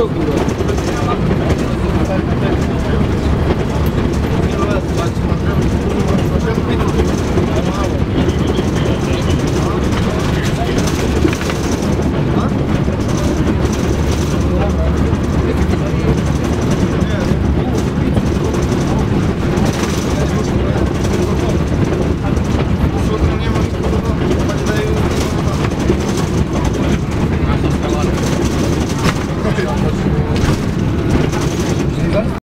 Скрою,